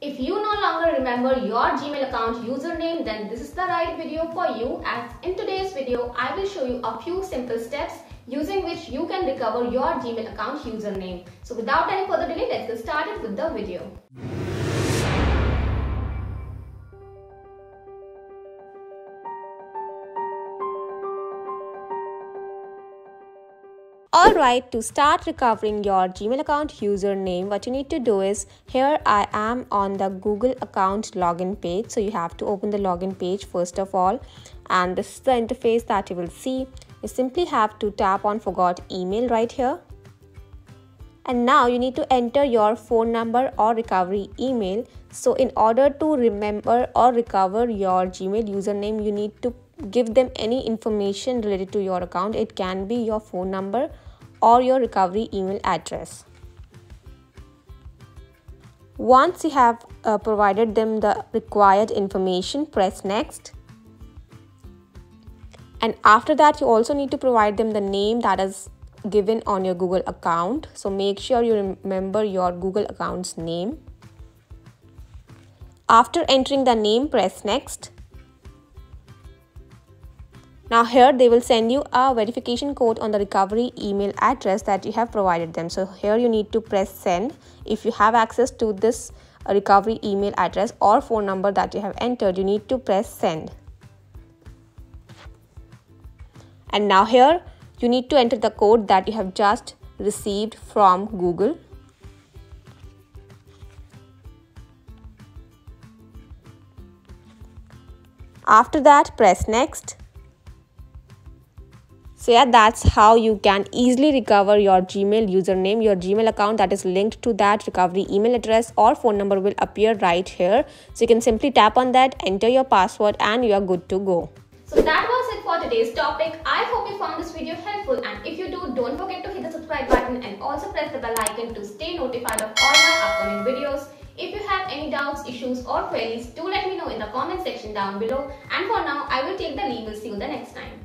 If you no longer remember your Gmail account username then this is the right video for you as in today's video I will show you a few simple steps using which you can recover your Gmail account username. So without any further delay let's get started with the video. Alright, to start recovering your Gmail account username, what you need to do is, here I am on the Google account login page. So you have to open the login page first of all. And this is the interface that you will see. You simply have to tap on forgot email right here. And now you need to enter your phone number or recovery email. So in order to remember or recover your Gmail username, you need to give them any information related to your account. It can be your phone number or your recovery email address. Once you have uh, provided them the required information, press next. And after that, you also need to provide them the name that is given on your Google account. So make sure you remember your Google account's name. After entering the name, press next. Now here they will send you a verification code on the recovery email address that you have provided them. So here you need to press send if you have access to this uh, recovery email address or phone number that you have entered you need to press send. And now here you need to enter the code that you have just received from Google. After that press next so yeah that's how you can easily recover your gmail username your gmail account that is linked to that recovery email address or phone number will appear right here so you can simply tap on that enter your password and you are good to go so that was it for today's topic. I hope you found this video helpful and if you do, don't forget to hit the subscribe button and also press the bell icon to stay notified of all my upcoming videos. If you have any doubts, issues or queries, do let me know in the comment section down below. And for now, I will take the leave. We'll see you the next time.